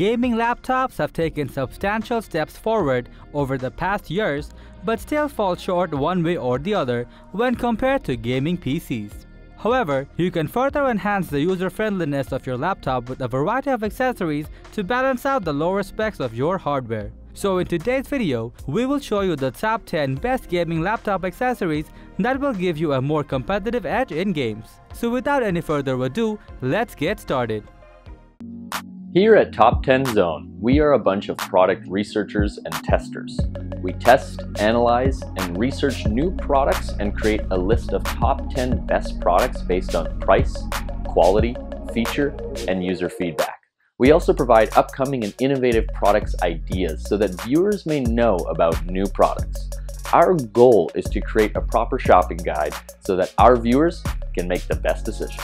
Gaming laptops have taken substantial steps forward over the past years, but still fall short one way or the other when compared to gaming PCs. However, you can further enhance the user-friendliness of your laptop with a variety of accessories to balance out the lower specs of your hardware. So in today's video, we will show you the top 10 best gaming laptop accessories that will give you a more competitive edge in games. So without any further ado, let's get started. Here at Top 10 Zone, we are a bunch of product researchers and testers. We test, analyze, and research new products and create a list of top 10 best products based on price, quality, feature, and user feedback. We also provide upcoming and innovative products ideas so that viewers may know about new products. Our goal is to create a proper shopping guide so that our viewers can make the best decision.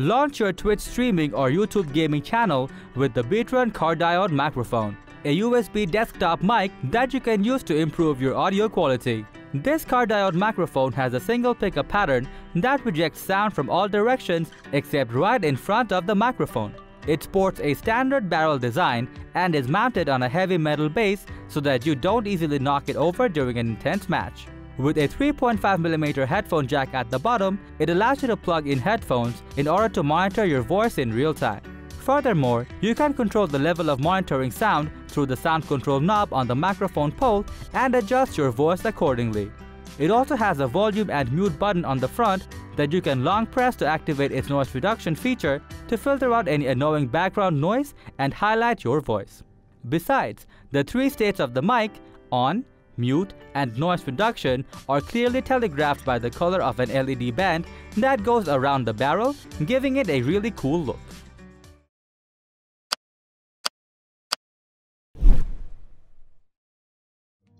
Launch your Twitch streaming or YouTube gaming channel with the Beatrun Diode microphone, a USB desktop mic that you can use to improve your audio quality. This diode microphone has a single pickup pattern that rejects sound from all directions except right in front of the microphone. It sports a standard barrel design and is mounted on a heavy metal base so that you don't easily knock it over during an intense match. With a 3.5mm headphone jack at the bottom, it allows you to plug in headphones in order to monitor your voice in real time. Furthermore, you can control the level of monitoring sound through the sound control knob on the microphone pole and adjust your voice accordingly. It also has a volume and mute button on the front that you can long press to activate its noise reduction feature to filter out any annoying background noise and highlight your voice. Besides, the three states of the mic, on, mute, and noise reduction are clearly telegraphed by the color of an LED band that goes around the barrel, giving it a really cool look.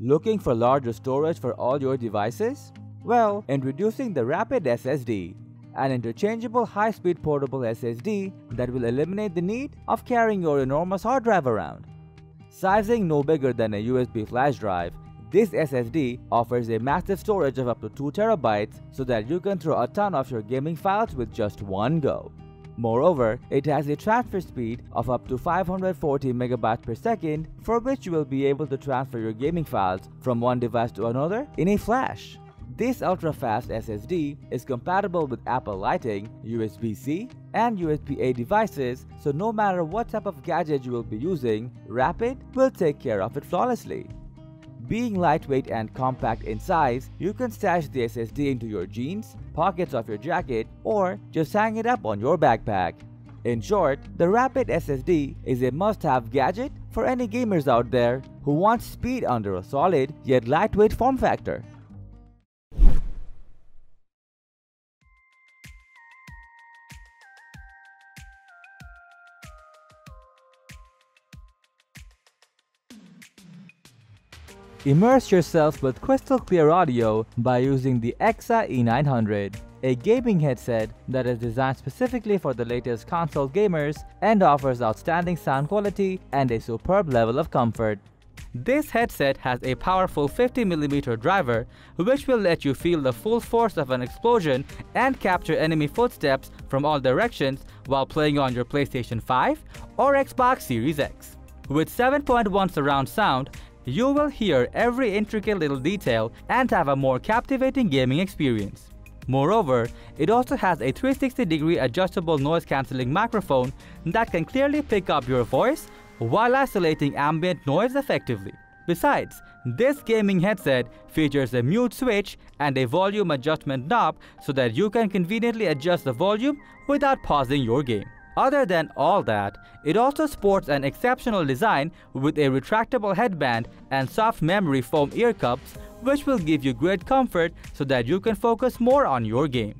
Looking for larger storage for all your devices? Well, introducing the Rapid SSD, an interchangeable high-speed portable SSD that will eliminate the need of carrying your enormous hard drive around. Sizing no bigger than a USB flash drive, this SSD offers a massive storage of up to 2 terabytes so that you can throw a ton of your gaming files with just one go. Moreover, it has a transfer speed of up to 540 megabytes per second for which you will be able to transfer your gaming files from one device to another in a flash. This ultra-fast SSD is compatible with Apple Lightning, USB-C, and USB-A devices, so no matter what type of gadget you will be using, Rapid will take care of it flawlessly. Being lightweight and compact in size, you can stash the SSD into your jeans, pockets of your jacket, or just hang it up on your backpack. In short, the Rapid SSD is a must-have gadget for any gamers out there who want speed under a solid yet lightweight form factor. Immerse yourself with crystal clear audio by using the EKSA E900, a gaming headset that is designed specifically for the latest console gamers and offers outstanding sound quality and a superb level of comfort. This headset has a powerful 50mm driver which will let you feel the full force of an explosion and capture enemy footsteps from all directions while playing on your PlayStation 5 or Xbox Series X. With 7.1 surround sound, you will hear every intricate little detail and have a more captivating gaming experience. Moreover, it also has a 360 degree adjustable noise cancelling microphone that can clearly pick up your voice while isolating ambient noise effectively. Besides, this gaming headset features a mute switch and a volume adjustment knob so that you can conveniently adjust the volume without pausing your game. Other than all that, it also sports an exceptional design with a retractable headband and soft memory foam ear cups which will give you great comfort so that you can focus more on your game.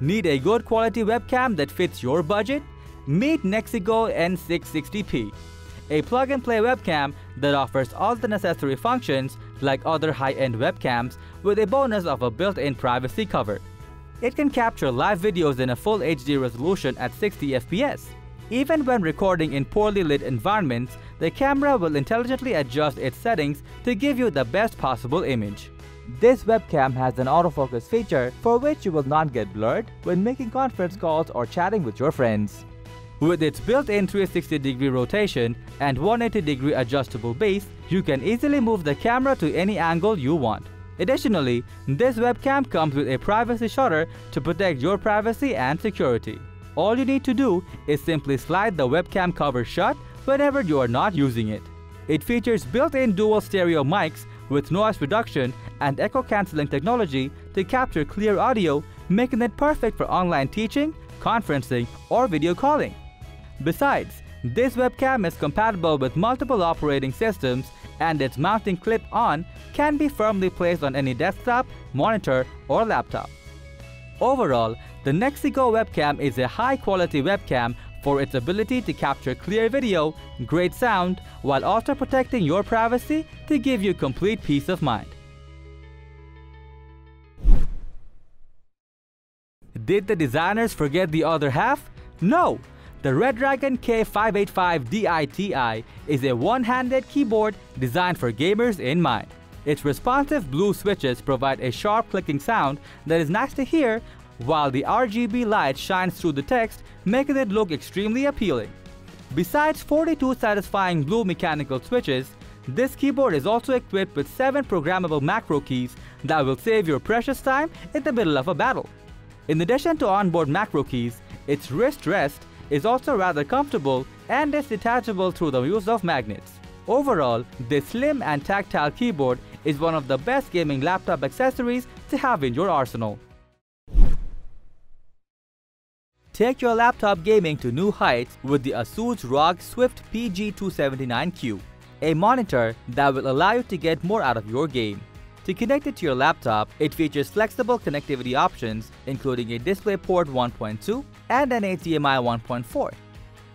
Need a good quality webcam that fits your budget? Meet Nexigo N660p a plug-and-play webcam that offers all the necessary functions like other high-end webcams with a bonus of a built-in privacy cover. It can capture live videos in a full HD resolution at 60 FPS. Even when recording in poorly lit environments, the camera will intelligently adjust its settings to give you the best possible image. This webcam has an autofocus feature for which you will not get blurred when making conference calls or chatting with your friends. With its built-in 360 degree rotation and 180 degree adjustable base, you can easily move the camera to any angle you want. Additionally, this webcam comes with a privacy shutter to protect your privacy and security. All you need to do is simply slide the webcam cover shut whenever you are not using it. It features built-in dual stereo mics with noise reduction and echo cancelling technology to capture clear audio, making it perfect for online teaching, conferencing, or video calling. Besides, this webcam is compatible with multiple operating systems and its mounting clip-on can be firmly placed on any desktop, monitor, or laptop. Overall, the Nexigo webcam is a high-quality webcam for its ability to capture clear video, great sound, while also protecting your privacy to give you complete peace of mind. Did the designers forget the other half? No! The Redragon K585 DI-TI is a one-handed keyboard designed for gamers in mind. Its responsive blue switches provide a sharp clicking sound that is nice to hear, while the RGB light shines through the text, making it look extremely appealing. Besides 42 satisfying blue mechanical switches, this keyboard is also equipped with 7 programmable macro keys that will save your precious time in the middle of a battle. In addition to onboard macro keys, its wrist rest is also rather comfortable and is detachable through the use of magnets. Overall, this slim and tactile keyboard is one of the best gaming laptop accessories to have in your arsenal. Take your laptop gaming to new heights with the ASUS ROG Swift PG279Q, a monitor that will allow you to get more out of your game. To connect it to your laptop, it features flexible connectivity options including a DisplayPort 1.2 and an HDMI 1.4.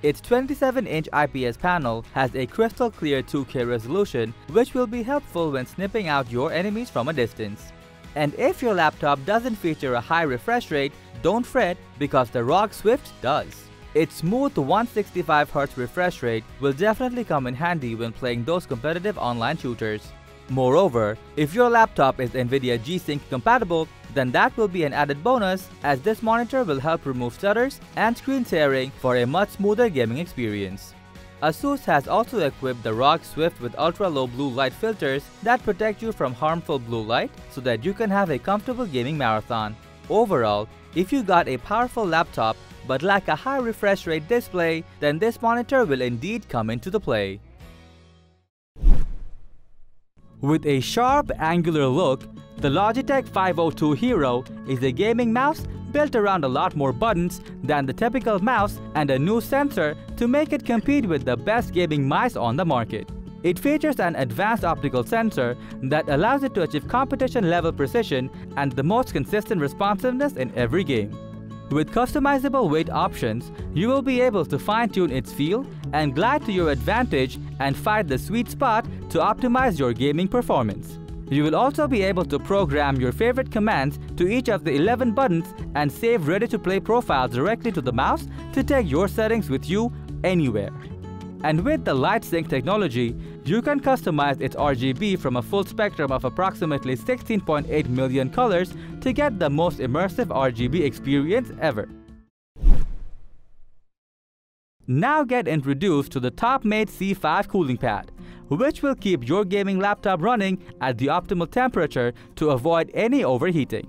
Its 27-inch IPS panel has a crystal clear 2K resolution which will be helpful when snipping out your enemies from a distance. And if your laptop doesn't feature a high refresh rate, don't fret because the ROG Swift does. Its smooth 165Hz refresh rate will definitely come in handy when playing those competitive online shooters. Moreover, if your laptop is NVIDIA G-Sync compatible, then that will be an added bonus as this monitor will help remove stutters and screen tearing for a much smoother gaming experience. ASUS has also equipped the ROG Swift with ultra-low blue light filters that protect you from harmful blue light so that you can have a comfortable gaming marathon. Overall, if you got a powerful laptop but lack a high refresh rate display, then this monitor will indeed come into the play. With a sharp, angular look, the Logitech 502 Hero is a gaming mouse built around a lot more buttons than the typical mouse and a new sensor to make it compete with the best gaming mice on the market. It features an advanced optical sensor that allows it to achieve competition-level precision and the most consistent responsiveness in every game. With customizable weight options, you will be able to fine-tune its feel and glide to your advantage and find the sweet spot to optimize your gaming performance. You will also be able to program your favorite commands to each of the 11 buttons and save ready-to-play profiles directly to the mouse to take your settings with you anywhere. And with the LightSync technology, you can customize its RGB from a full spectrum of approximately 16.8 million colors to get the most immersive RGB experience ever. Now get introduced to the TopMate C5 cooling pad, which will keep your gaming laptop running at the optimal temperature to avoid any overheating.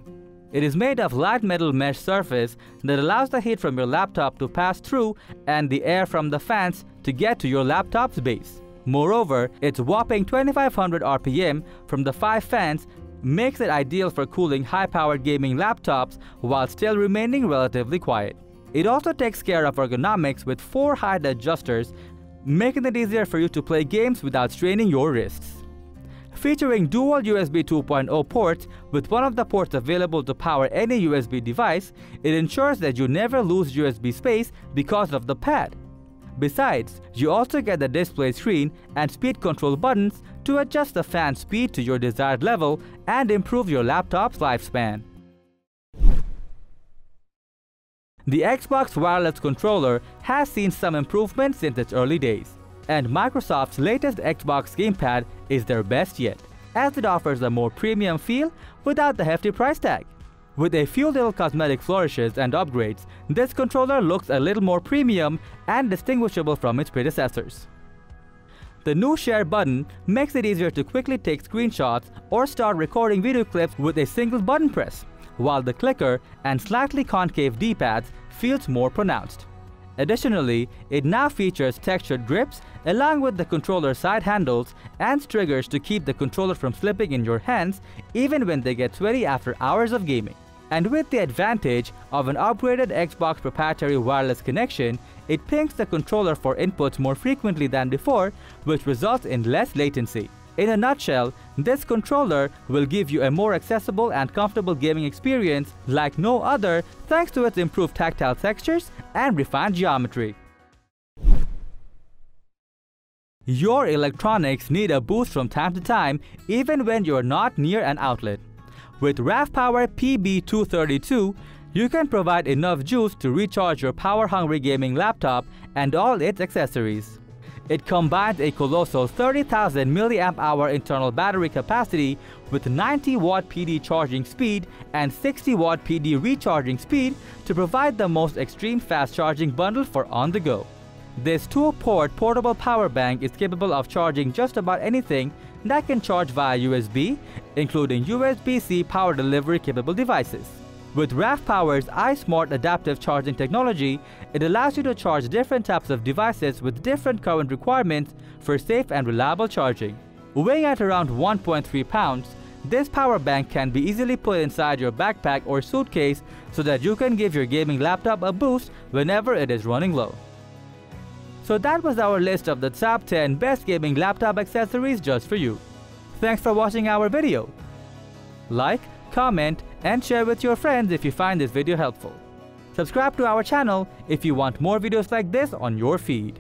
It is made of light metal mesh surface that allows the heat from your laptop to pass through and the air from the fans to get to your laptop's base. Moreover, its whopping 2500 RPM from the 5 fans makes it ideal for cooling high-powered gaming laptops while still remaining relatively quiet. It also takes care of ergonomics with 4 height adjusters, making it easier for you to play games without straining your wrists. Featuring dual USB 2.0 ports with one of the ports available to power any USB device, it ensures that you never lose USB space because of the pad. Besides, you also get the display screen and speed control buttons to adjust the fan speed to your desired level and improve your laptop's lifespan. The Xbox wireless controller has seen some improvements since its early days, and Microsoft's latest Xbox gamepad is their best yet, as it offers a more premium feel without the hefty price tag. With a few little cosmetic flourishes and upgrades, this controller looks a little more premium and distinguishable from its predecessors. The new share button makes it easier to quickly take screenshots or start recording video clips with a single button press, while the clicker and slightly concave D-pads feels more pronounced. Additionally, it now features textured grips along with the controller side handles and triggers to keep the controller from slipping in your hands even when they get sweaty after hours of gaming. And with the advantage of an upgraded Xbox proprietary wireless connection, it pings the controller for inputs more frequently than before, which results in less latency. In a nutshell, this controller will give you a more accessible and comfortable gaming experience like no other thanks to its improved tactile textures and refined geometry. Your electronics need a boost from time to time even when you're not near an outlet. With RAV Power PB232, you can provide enough juice to recharge your power-hungry gaming laptop and all its accessories. It combines a colossal 30,000 mAh internal battery capacity with 90 watt PD charging speed and 60 watt PD recharging speed to provide the most extreme fast charging bundle for on the go. This two-port portable power bank is capable of charging just about anything that can charge via USB, including USB-C power delivery capable devices. With RAV Power's iSmart adaptive charging technology, it allows you to charge different types of devices with different current requirements for safe and reliable charging. Weighing at around 1.3 pounds, this power bank can be easily put inside your backpack or suitcase so that you can give your gaming laptop a boost whenever it is running low. So that was our list of the top 10 best gaming laptop accessories just for you. Thanks for watching our video. Like, comment, and share with your friends if you find this video helpful. Subscribe to our channel if you want more videos like this on your feed.